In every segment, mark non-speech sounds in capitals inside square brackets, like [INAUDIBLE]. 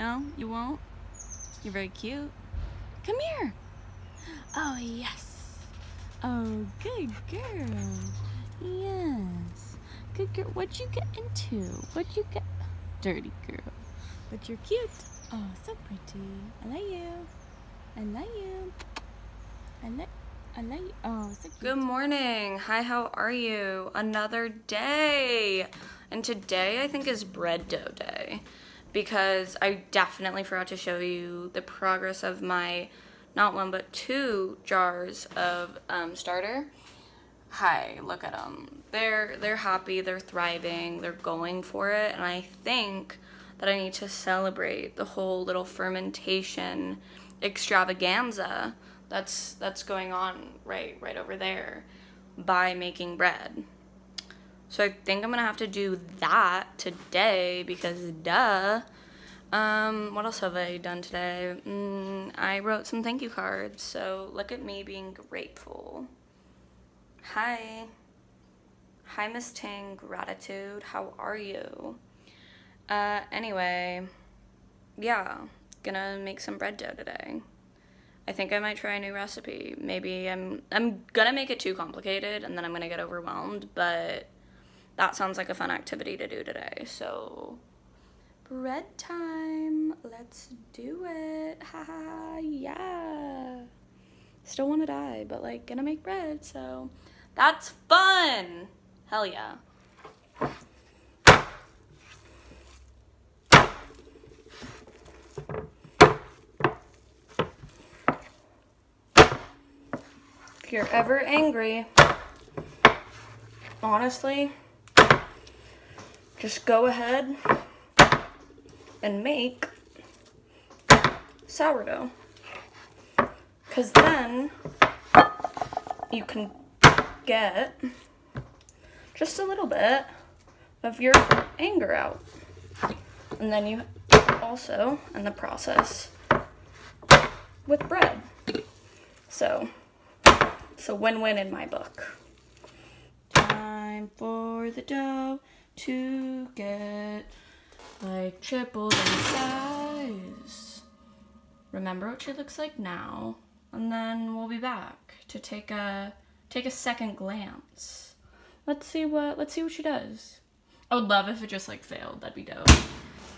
No, you won't? You're very cute. Come here. Oh, yes. Oh, good girl. Yes. Good girl. What'd you get into? What'd you get? Dirty girl. But you're cute. Oh, so pretty. I love you. I love you. I like. I like you. Oh, so cute. Good morning. Hi, how are you? Another day. And today I think is bread dough day because I definitely forgot to show you the progress of my not one but two jars of um, starter. Hi, look at them. They're they're happy, they're thriving, they're going for it, and I think that I need to celebrate the whole little fermentation extravaganza that's that's going on right right over there by making bread. So I think I'm gonna have to do that today because duh. Um, what else have I done today? Mm, I wrote some thank you cards, so look at me being grateful. Hi. Hi, Miss Ting. Gratitude. How are you? Uh, anyway, yeah, gonna make some bread dough today. I think I might try a new recipe. Maybe I'm I'm gonna make it too complicated and then I'm gonna get overwhelmed, but that sounds like a fun activity to do today. So bread time. Let's do it. Haha, yeah. Still wanna die, but like gonna make bread, so that's fun. Hell yeah. If you're ever angry, honestly, just go ahead and make sourdough. Because then you can get just a little bit of your anger out. And then you also, in the process, with bread. So, it's a win-win in my book. Time for the dough to get like tripled in size. Remember what she looks like now, and then we'll be back to take a take a second glance. Let's see what let's see what she does. I would love if it just like failed. That'd be dope.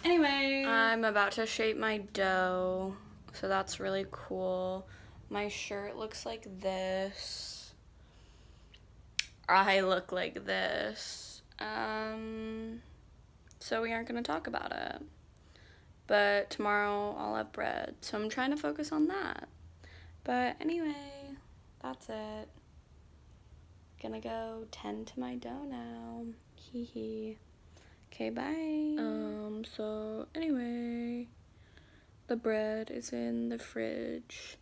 Anyway, I'm about to shape my dough, so that's really cool. My shirt looks like this. I look like this. Um, so we aren't going to talk about it. But tomorrow I'll have bread, so I'm trying to focus on that. But anyway, that's it. Gonna go tend to my dough now. Hee hee. Okay, bye. Um, so anyway, the bread is in the fridge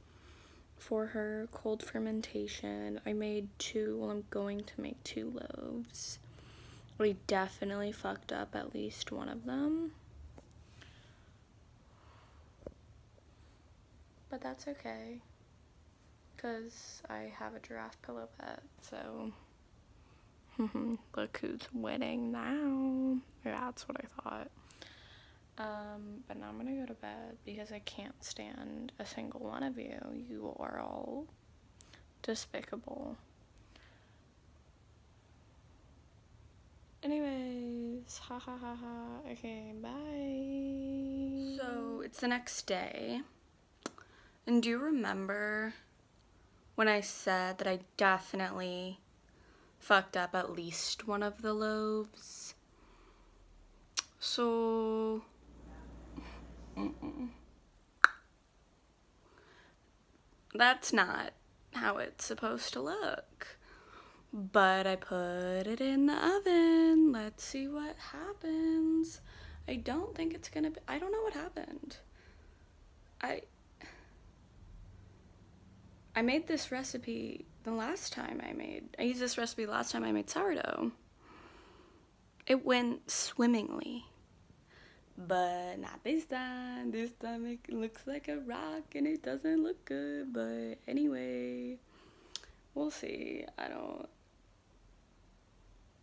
for her cold fermentation. I made two, well, I'm going to make two loaves. We definitely fucked up at least one of them. But that's okay. Because I have a giraffe pillow pet, so. [LAUGHS] Look who's winning now. That's what I thought. Um, but now I'm gonna go to bed because I can't stand a single one of you. You are all despicable. Anyways, ha ha ha ha. Okay, bye. So it's the next day. And do you remember when I said that I definitely fucked up at least one of the loaves? So Mm-mm. That's not how it's supposed to look. But I put it in the oven. Let's see what happens. I don't think it's gonna be. I don't know what happened. I. I made this recipe the last time I made. I used this recipe last time I made sourdough. It went swimmingly. But not this time. This time it looks like a rock and it doesn't look good. But anyway, we'll see. I don't.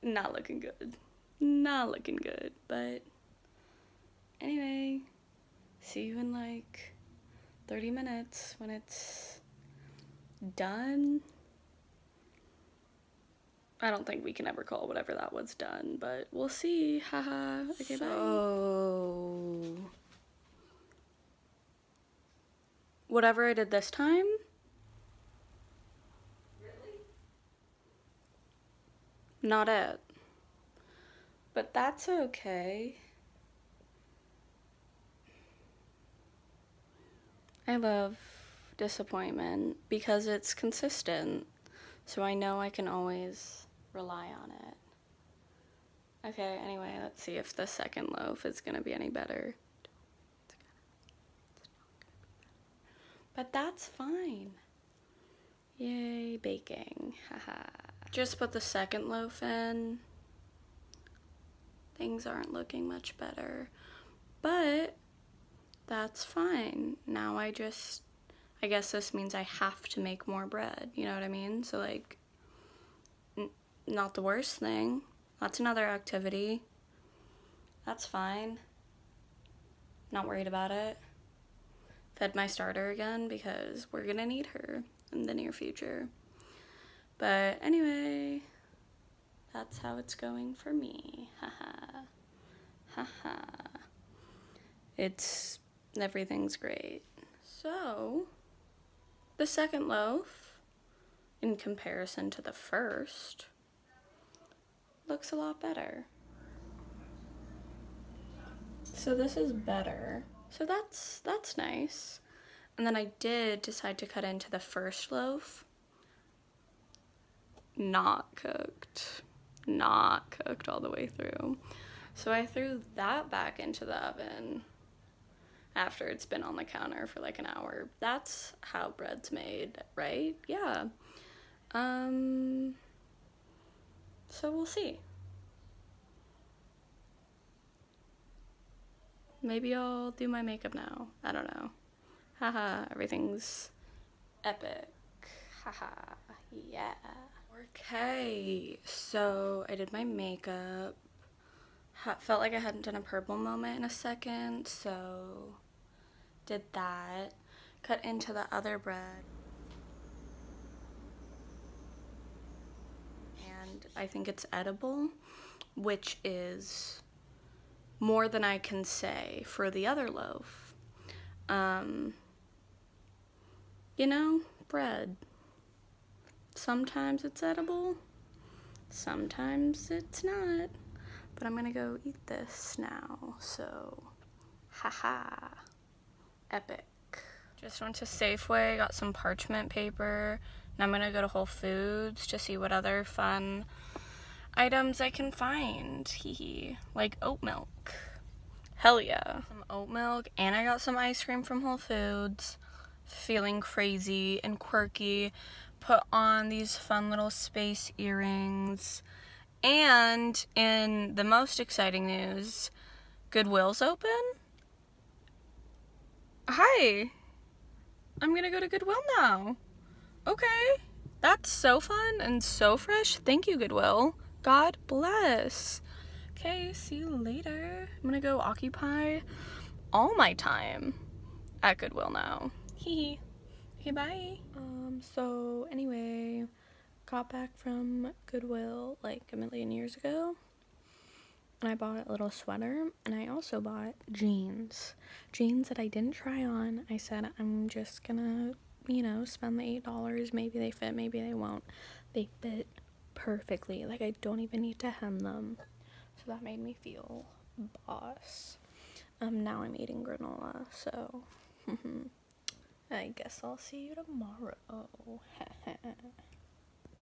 Not looking good. Not looking good. But anyway, see you in like 30 minutes when it's done. I don't think we can ever call whatever that was done, but we'll see. Haha. okay, so, bye. Whatever I did this time. Really? Not it. But that's okay. I love disappointment because it's consistent. So I know I can always rely on it. Okay, anyway, let's see if the second loaf is gonna be any better. But that's fine. Yay, baking. Haha. Just put the second loaf in. Things aren't looking much better. But that's fine. Now I just, I guess this means I have to make more bread. You know what I mean? So, like, not the worst thing. That's another activity. That's fine. Not worried about it. Fed my starter again because we're gonna need her in the near future. But anyway, that's how it's going for me. Haha. Haha. It's everything's great. So, the second loaf, in comparison to the first, looks a lot better. So this is better. So that's that's nice. And then I did decide to cut into the first loaf. Not cooked. Not cooked all the way through. So I threw that back into the oven after it's been on the counter for like an hour. That's how bread's made, right? Yeah. Um so we'll see. Maybe I'll do my makeup now. I don't know. Haha, everything's epic. Haha, yeah. Okay, so I did my makeup. Ha felt like I hadn't done a purple moment in a second, so did that. Cut into the other bread. And I think it's edible, which is more than I can say for the other loaf. Um, you know, bread. Sometimes it's edible, sometimes it's not. But I'm gonna go eat this now, so haha, epic. Just went to Safeway, got some parchment paper, and I'm gonna go to Whole Foods to see what other fun items I can find. Hee Like oat milk. Hell yeah. Some oat milk, and I got some ice cream from Whole Foods. Feeling crazy and quirky. Put on these fun little space earrings. And in the most exciting news, Goodwill's open. Hi. I'm gonna go to Goodwill now. Okay. That's so fun and so fresh. Thank you, Goodwill. God bless. Okay, see you later. I'm gonna go occupy all my time at Goodwill now. Hee Okay, bye. Um, so anyway, got back from Goodwill like a million years ago. And I bought a little sweater and I also bought jeans. Jeans that I didn't try on. I said I'm just gonna, you know, spend the $8. Maybe they fit, maybe they won't. They fit perfectly. Like I don't even need to hem them. So that made me feel boss. Um now I'm eating granola, so [LAUGHS] I guess I'll see you tomorrow. [LAUGHS]